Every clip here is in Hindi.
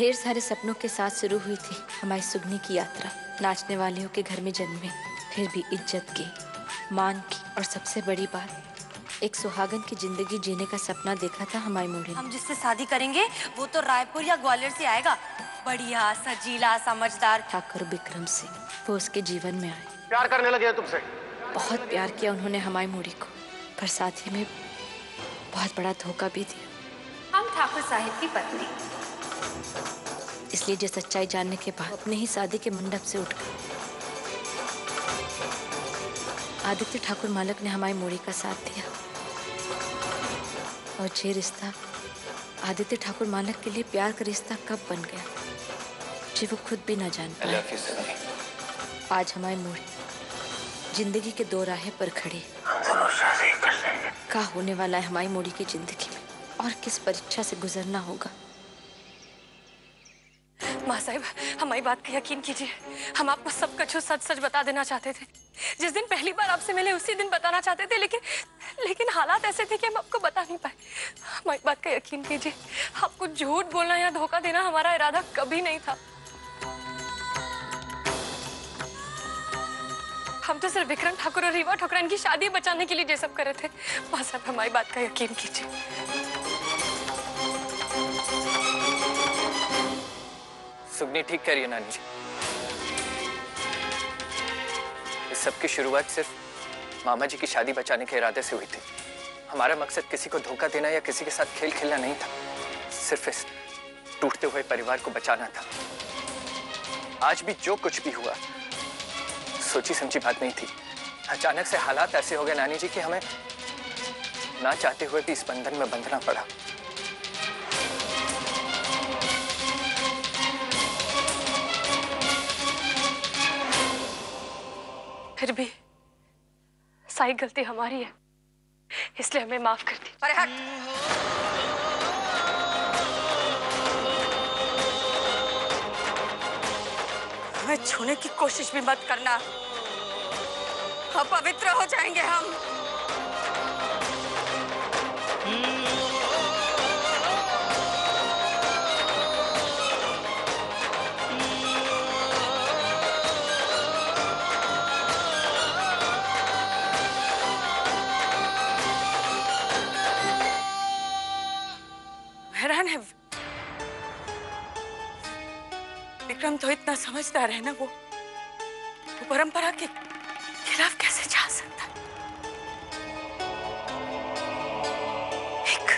ढेर सारे सपनों के साथ शुरू हुई थी हमारी सुगनी की यात्रा। नाचने वालियों के घर में जन्मे फिर भी इज़्ज़त की मान की और सबसे बड़ी बात एक सुहागन की ज़िंदगी जीने का सपना देखा था हमारी मोड़ी हम जिससे शादी करेंगे वो तो रायपुर या ग्वालियर से आएगा। बढ़िया सजीला समझदार। ठाकुर विक्रम सिंह वो उसके जीवन में आए। प्यार करने लगे तुमसे? बहुत प्यार किया उन्होंने हमारी मोड़ी को पर साथ ही में बहुत बड़ा धोखा भी दिया। हम ठाकुर साहिब की पत्नी। इसलिए जो सच्चाई जानने के बाद अपने ही शादी के मंडप से उठ गए आदित्य ठाकुर मालक ने हमारी मोड़ी का साथ दिया। और ये रिश्ता आदित्य ठाकुर मालक के लिए प्यार का रिश्ता कब बन गया जी वो खुद भी ना जान पाए। आज हमारी मोड़ी ज़िंदगी के दो राहें पर खड़ी। क्या होने वाला है हमारी मोड़ी की ज़िंदगी में? और किस परीक्षा से गुजरना होगा? माँ साहिब हमारी बात का यकीन कीजिए। हम आपको सब कुछ सच सच बता देना चाहते थे। जिस दिन पहली बार आपसे मिले, उसी दिन बताना चाहते थे, लेकिन लेकिन हालात ऐसे थे कि हम आपको बता नहीं पाए। हमारी बात का यकीन कीजिए, आपको झूठ बोलना या धोखा देना हमारा इरादा कभी नहीं था। हम तो सिर्फ़ विक्रम ठाकुर और रीवा ठाकुर की शादी बचाने के लिए ये सब कर थे। माँ साहब हमारी बात का यकीन कीजिए। सुगनी ठीक करिए नानी जी। इस सब की शुरुआत सिर्फ़ मामा जी की शादी बचाने के इरादे से हुई थी। हमारा मकसद किसी को धोखा देना या किसी के साथ खेल खेलना नहीं था। सिर्फ़ इस टूटते हुए परिवार को बचाना था। आज भी जो कुछ भी हुआ, सोची समझी बात नहीं थी। अचानक से हालात ऐसे हो गए नानी जी कि हमें ना चाहते हुए भी इस बंधन में बंधना पड़ा। फिर भी सारी गलती हमारी है। इसलिए हमें माफ़ कर दी अरे हट। हमें छूने की कोशिश भी मत करना। अपवित्र हो जाएँगे हम। समझदार है ना वो? वो परंपरा के खिलाफ कैसे जा सकता? एक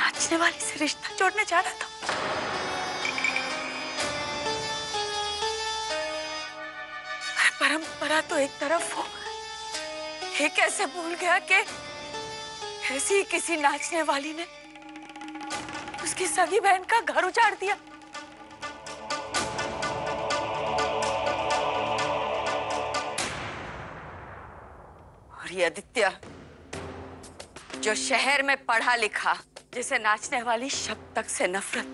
नाचने वाली से रिश्ता जोड़ने जा रहा था। परंपरा तो एक तरफ़ हो, ये कैसे भूल गया कि ऐसी किसी नाचने वाली ने उसकी सगी बहन का घर उजाड़ दिया? ये आदित्य। जो शहर में पढ़ा लिखा, जिसे नाचने वाली शब्द तक से नफरत,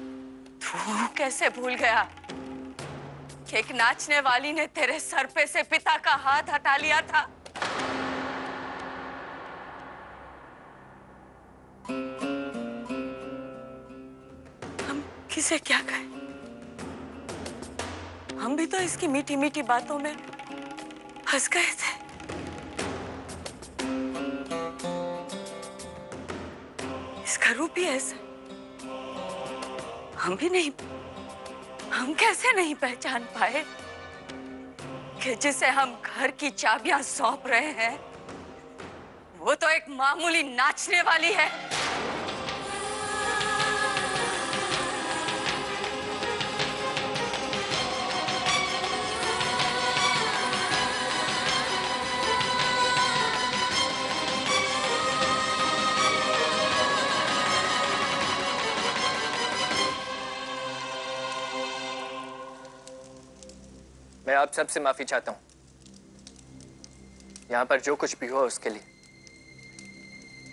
तू कैसे भूल गया? कि एक नाचने वाली ने तेरे सर पे से पिता का हाथ हटा लिया था। हम किसे क्या कहें? हम भी तो इसकी मीठी मीठी बातों में फंस गए थे। ही ऐसा हम भी नहीं, हम कैसे नहीं पहचान पाए कि जिसे हम घर की चाबियाँ सौंप रहे हैं, वो तो एक मामूली नाचने वाली है। आप सबसे माफ़ी चाहता हूँ। यहाँ पर जो कुछ भी हुआ उसके लिए।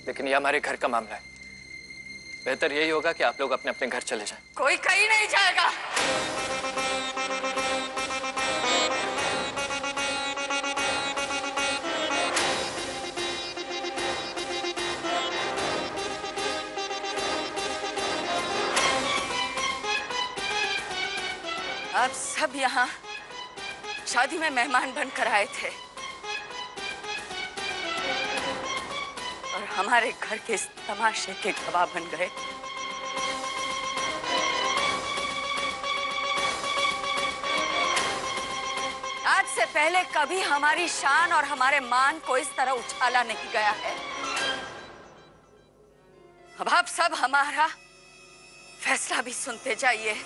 लेकिन यह हमारे घर का मामला है। बेहतर यही होगा कि आप लोग अपने अपने घर चले जाएँ। कोई कहीं नहीं जाएगा। आप सब यहाँ शादी में मेहमान बनकर आए थे। और हमारे घर के इस तमाशे के गवाह बन गए। आज से पहले कभी हमारी शान और हमारे मान को इस तरह उछाला नहीं गया है। अब आप सब हमारा फैसला भी सुनते जाइए।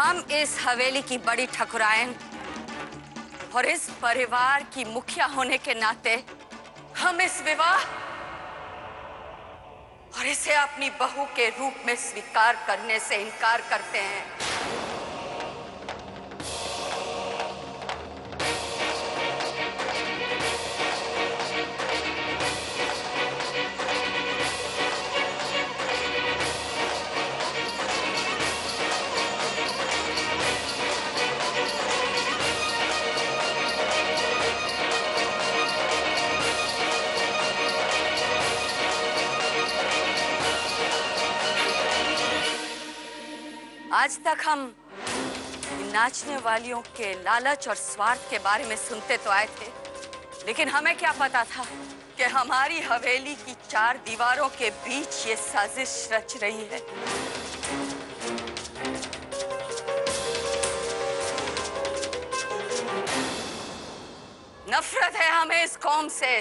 हम इस हवेली की बड़ी ठकुरायन और इस परिवार की मुखिया होने के नाते हम इस विवाह और इसे अपनी बहू के रूप में स्वीकार करने से इनकार करते हैं। आज तक हम नाचने वालियों के लालच और स्वार्थ के बारे में सुनते तो आए थे, लेकिन हमें क्या पता था कि हमारी हवेली की चार दीवारों के बीच ये साजिश रच रही है। नफरत है हमें इस कौम से।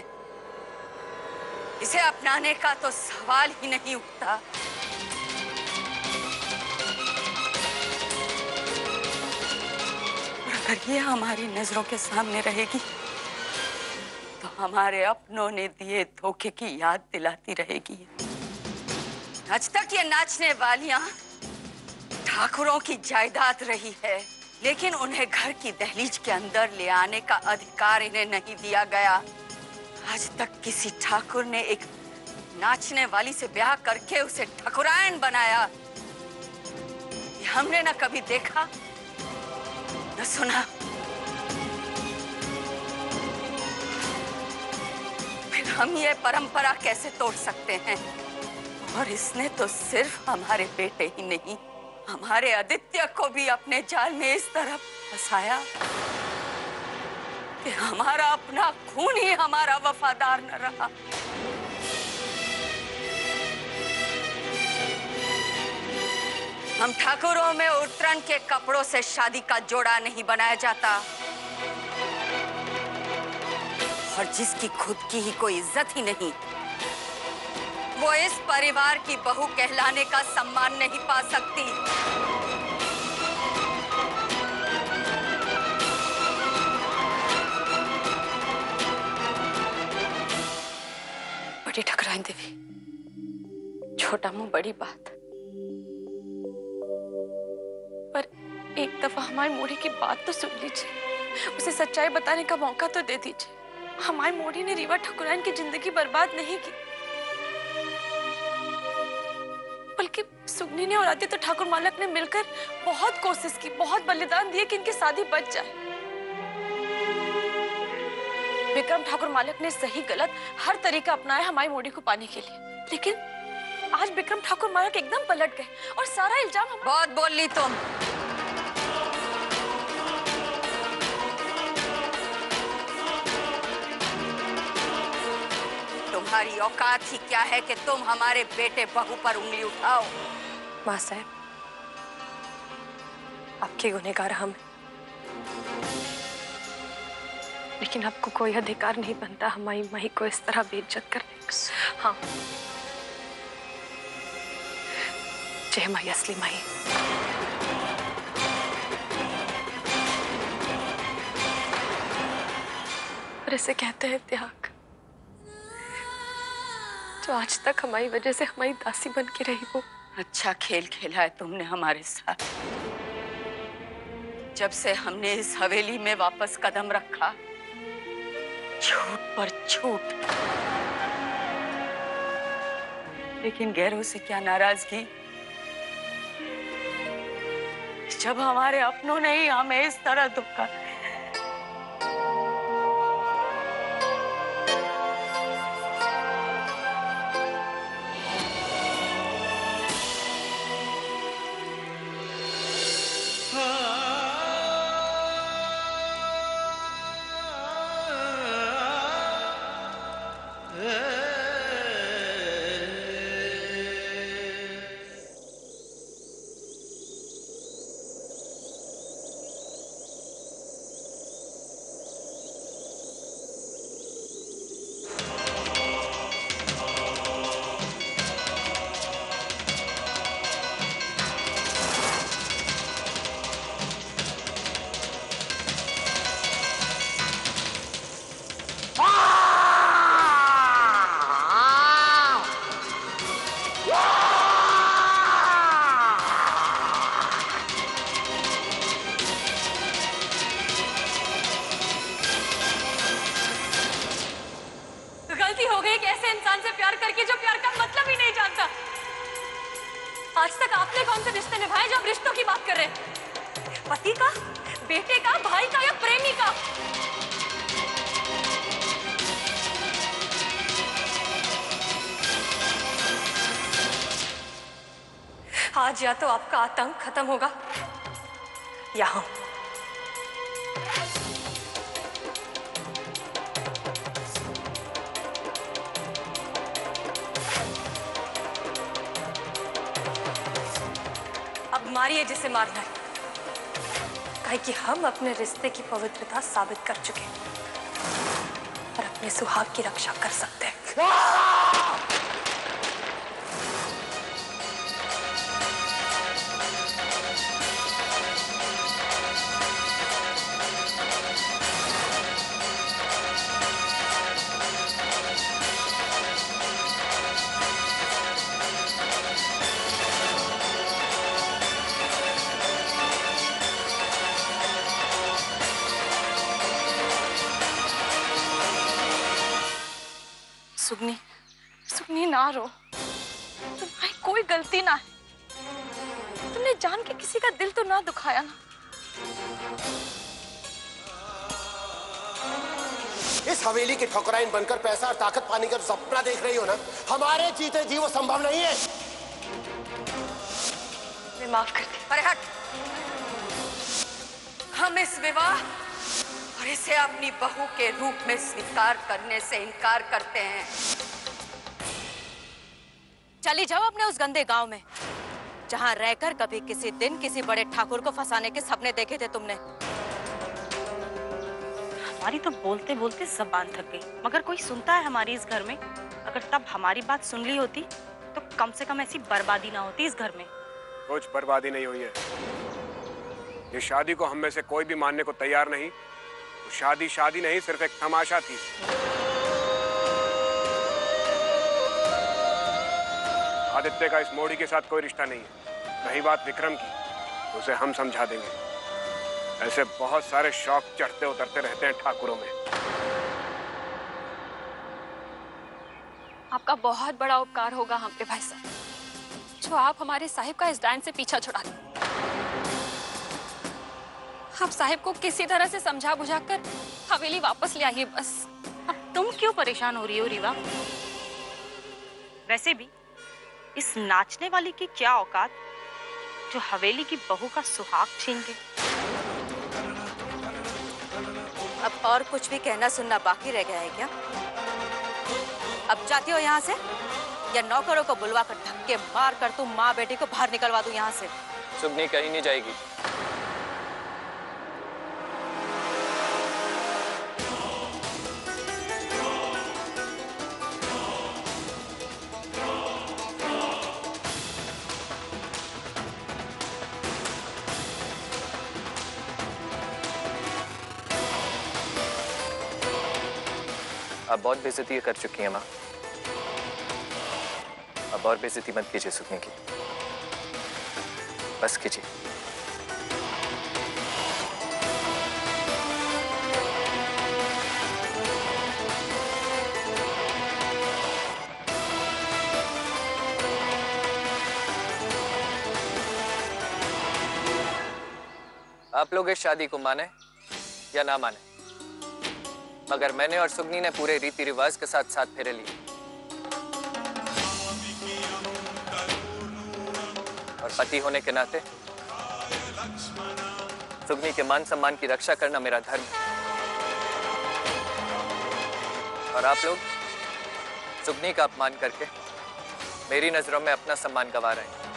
इसे अपनाने का तो सवाल ही नहीं उठता। अगर ये हमारी नज़रों के सामने रहेगी तो हमारे अपनों ने दिए धोखे की याद दिलाती रहेगी। आज तक ये नाचने वालियाँ ठाकुरों की जायदाद रही है, लेकिन उन्हें घर की दहलीज के अंदर ले आने का अधिकार इन्हें नहीं दिया गया। आज तक किसी ठाकुर ने एक नाचने वाली से ब्याह करके उसे ठकुरायन बनाया। हमने ना कभी देखा? न सुना फिर हम ये परंपरा कैसे तोड़ सकते हैं और इसने तो सिर्फ़ हमारे बेटे ही नहीं हमारे आदित्य को भी अपने जाल में इस तरह फंसाया कि हमारा अपना खून ही हमारा वफादार न रहा हम ठाकुरों में उत्तरण के कपड़ों से शादी का जोड़ा नहीं बनाया जाता। और जिसकी खुद की ही कोई इज़्ज़त ही नहीं, वो इस परिवार की बहू कहलाने का सम्मान नहीं पा सकती। बड़ी ठकराइन देवी, छोटा मुँह, बड़ी बात। हमारी मोड़ी की बात तो सुन लीजिए। उसे सच्चाई बताने का मौका तो दे दीजिए। हमारी मोड़ी ने रीवा ठकुराइन की ज़िंदगी बर्बाद नहीं की। बल्कि सुगनी ने और आदित्य ठाकुर मालक ने मिलकर बहुत कोशिश की, बहुत बलिदान दिए कि इनकी शादी बच जाए। विक्रम ठाकुर मालक ने सही गलत हर तरीका अपनाया हमारी मोड़ी को पाने के लिए। लेकिन आज विक्रम ठाकुर मालक एकदम पलट गए और सारा इल्ज़ाम हम बहुत बोल ली तुम। तुम्हारी औकात ही क्या है कि तुम हमारे बेटे बहू पर उंगली उठाओ? माँ साहब, आपके गुनहगार हम लेकिन आपको कोई अधिकार नहीं बनता हमारी माही को इस तरह बेइज्जत करने हाँ। जय माई असली माही और इसे कहते हैं त्याग। जो आज तक हमारी वजह से हमारी दासी बन के रही वो। अच्छा खेल खेला है तुमने हमारे साथ। जब से हमने इस हवेली में वापस कदम रखा झूठ पर झूठ लेकिन गैरों से क्या नाराज़गी? जब हमारे अपनों ने ही हमें इस तरह धोखा आज या तो आपका आतंक खत्म होगा। या हम अब मारिए जिसे मारना है। काहे कि हम अपने रिश्ते की पवित्रता साबित कर चुके और अपने सुहाग की रक्षा कर सकते हैं। ना रो तुम्हारी कोई गलती ना है। तुमने जान के किसी का दिल तो ना दुखाया ना। इस हवेली की ठकुराइन बनकर पैसा और ताकत पाने का सपना देख रही हो ना? हमारे जीते जी वो संभव नहीं है। मैं माफ़ कर दी अरे हट। हम इस विवाह और इसे अपनी बहू के रूप में स्वीकार करने से इनकार करते हैं। चली जाओ अपने उस गंदे गाँव में जहाँ रहकर कभी किसी दिन किसी बड़े ठाकुर को फंसाने के सपने देखे थे तुमने। हमारी तो बोलते बोलते सब जबान थक गई मगर कोई सुनता है हमारी इस घर में? अगर तब हमारी बात सुन ली होती तो कम से कम ऐसी बर्बादी ना होती इस घर में। कुछ बर्बादी नहीं हुई है। ये शादी को हम में से कोई भी मानने को तैयार नहीं। तो शादी शादी नहीं सिर्फ़ एक तमाशा थी। आदित्य का इस मोड़ी के साथ कोई रिश्ता नहीं है। रही बात विक्रम की उसे हम समझा देंगे। ऐसे बहुत सारे शौक चढ़ते उतरते रहते हैं ठाकुरों में। आपका बहुत बड़ा उपकार होगा हम पे भाई साहब। जो आप हमारे साहिब का इस डायन से पीछा छुड़ा दें। आप साहिब को किसी तरह से समझा बुझा कर हवेली वापस ले आइए बस। अब तुम क्यों परेशान हो रही हो रीवा? वैसे भी इस नाचने वाली की क्या औकात? जो हवेली की बहू का सुहाग छीन गई। अब और कुछ भी कहना सुनना बाकी रह गया है क्या? अब जाती हो यहाँ से? या नौकरों को बुलवा कर धक्के मार कर तुम माँ बेटी को बाहर निकलवा दू यहाँ से? सुबह कहीं नहीं जाएगी। आप बहुत बेजती कर चुकी हैं, माँ। अब और बेजती मत कीजिए सुखने की। बस कीजिए। आप लोग इस शादी को माने या ना माने? मगर मैंने और सुगनी ने पूरे रीति रिवाज के साथ साथ फेरे लिए। और पति होने के नाते, सुगनी के मान सम्मान की रक्षा करना मेरा धर्म है। और आप लोग, सुगनी का अपमान करके मेरी नज़रों में अपना सम्मान गवा रहे हैं।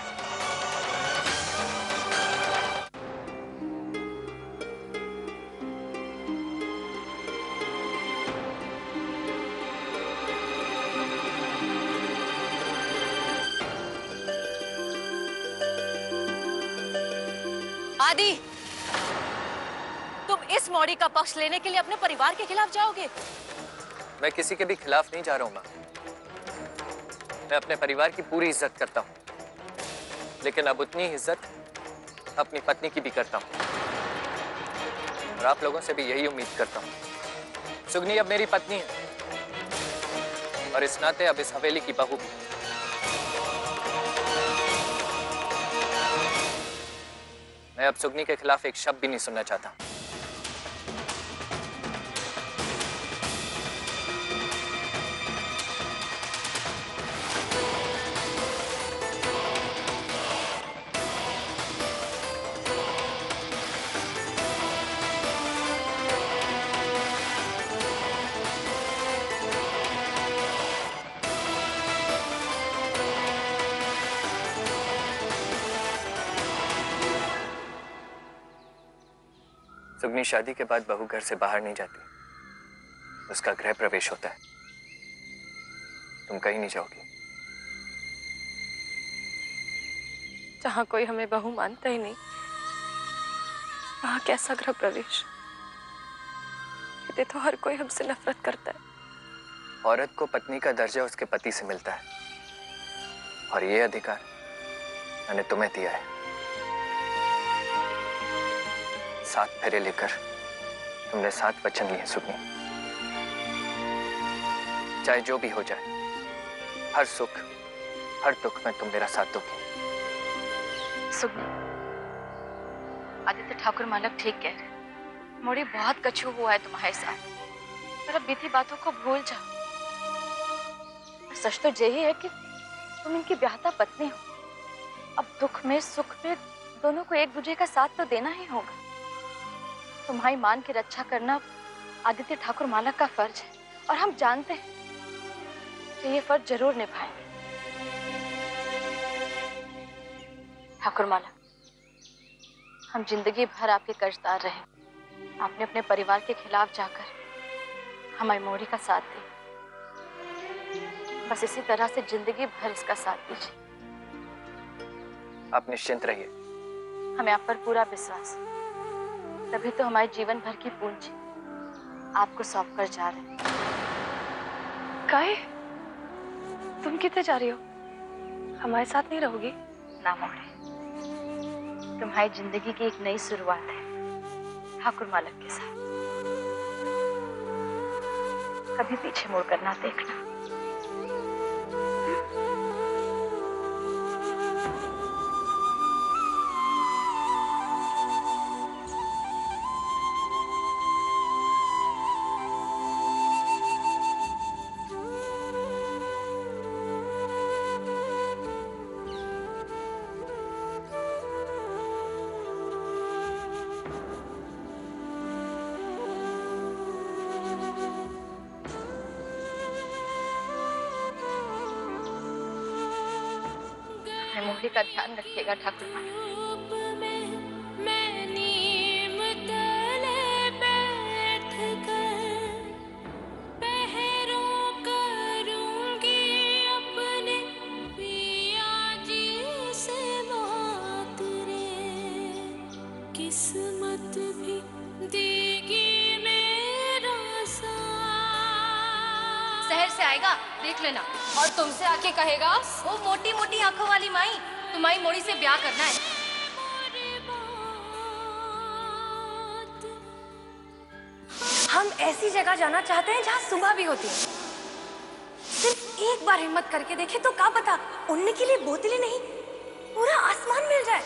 पक्ष लेने के लिए अपने परिवार के खिलाफ जाओगे? मैं किसी के भी खिलाफ नहीं जा रहा हूँ, माँ। मैं अपने परिवार की पूरी इज़्ज़त करता हूँ। लेकिन अब उतनी इज़्ज़त अपनी पत्नी की भी करता हूँ। और आप लोगों से भी यही उम्मीद करता हूँ। सुगनी अब मेरी पत्नी है। और इस नाते अब इस हवेली की बहू भी। मैं अब सुगनी के खिलाफ एक शब्द भी नहीं सुनना चाहता। सुगनी शादी के बाद बहू घर से बाहर नहीं जाती। उसका गृह प्रवेश होता है। तुम कहीं नहीं जाओगी। जहाँ कोई हमें बहू मानता ही नहीं वहाँ कैसा गृह प्रवेश? तो हर कोई हमसे नफरत करता है। औरत को पत्नी का दर्जा उसके पति से मिलता है। और ये अधिकार मैंने तुम्हें दिया है। सात फेरे लेकर। तुमने सात वचन लिए सुगनी चाहे जो भी हो जाए, हर सुख, हर दुख में तुम मेरा साथ दोगी। सुगनी आदित्य ठाकुर मालक ठीक कह रहे मोड़ी बहुत कछू हुआ है तुम्हारे साथ। पर अब बीती बातों को भूल जाओ। सच तो यही है कि तुम इनकी ब्याहता पत्नी हो। अब दुख में, सुख में दोनों को एक दूसरे का साथ तो देना ही होगा। तुम्हारी मान की रक्षा करना आदित्य ठाकुर मालक का फ़र्ज़ है और हम जानते हैं कि ये फ़र्ज़ ज़रूर निभाएँगे। ठाकुर मालक हम ज़िंदगी भर आपके कर्जदार रहे। आपने अपने परिवार के खिलाफ जाकर हमारी मोड़ी का साथ दिया। बस इसी तरह से ज़िंदगी भर इसका साथ दीजिए। आप निश्चिंत रहिए। हमें आप पर पूरा विश्वास है। तभी तो हमारे जीवन भर की पूंजी आपको सौंप कर जा रहे हैं। काहे तुम कितने जा रही हो? हमारे साथ नहीं रहोगी? ना मोड़े तुम्हारी ज़िंदगी की एक नई शुरुआत है ठाकुर मालक के साथ। कभी पीछे मुड़कर ना देखना। अपने का ध्यान रखिएगा ठाकुर किस्मत भी देगी शहर से आएगा देख लेना। और तुमसे आके कहेगा वो मोटी मोटी आँखों वाली माई तुम्हारी मोड़ी से ब्याह करना है। हम ऐसी जगह जाना चाहते हैं जहाँ सुबह भी होती है। सिर्फ़ एक बार हिम्मत करके देखे तो क्या पता उड़ने के लिए बोतलें नहीं, पूरा आसमान मिल जाए।